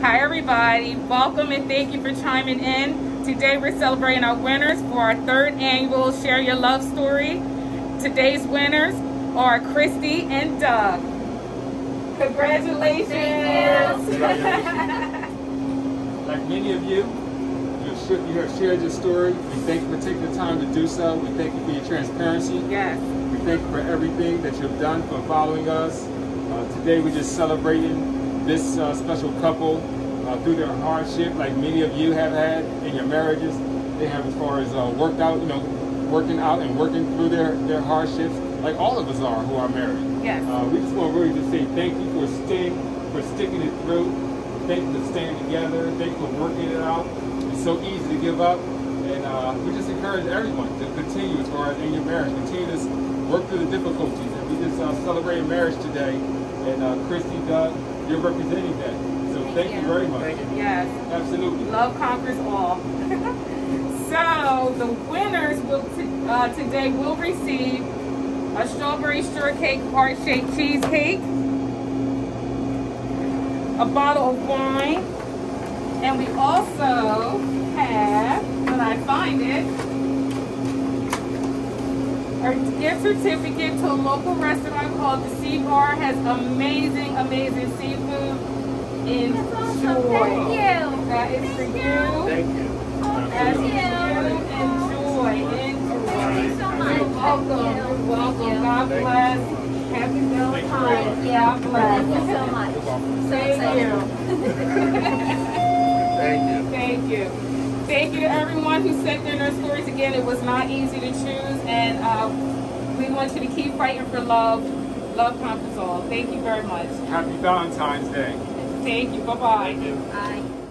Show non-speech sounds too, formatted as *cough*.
Hi everybody, welcome and thank you for chiming in. Today we're celebrating our winners for our third annual Share Your Love Story. Today's winners are Christy and Doug. Congratulations! like many of you, you have shared your story. We thank you for taking the time to do so. We thank you for your transparency. Yes. We thank you for everything that you've done for following us. Uh, today we're just celebrating this uh, special couple uh, through their hardship, like many of you have had in your marriages. They have as far as uh, worked out, you know, working out and working through their, their hardships, like all of us are who are married. Yes. Uh, we just want to really just say thank you for staying, for sticking it through. Thank you for staying together. Thank you for working it out. It's so easy to give up. And uh, we just encourage everyone to continue as far as in your marriage. Continue to work through the difficulties. And we just uh, celebrated marriage today. And uh, Christy, Doug, you're representing that. So thank, you. you. very much. Yes. Absolutely. Love conquers all. *laughs* so the winners will uh, today will receive a strawberry shortcake heart-shaped cheesecake, a bottle of wine, and we also have, when I find it, our gift certificate to a local restaurant called the Sea Bar has amazing, amazing seafood. Enjoy. Thank you. That is for you. Thank you. That is for you. Enjoy. Enjoy. Thank you so much. You're welcome. You're welcome. God bless. Happy Valentine's. God bless. Thank you so much. So Thank you. *laughs* Thank you to everyone who sent in their stories. Again, it was not easy to choose, and uh, we want you to keep fighting for love. Love conquers all. Thank you very much. Happy Valentine's Day. Thank you. Bye-bye. Thank you. Bye.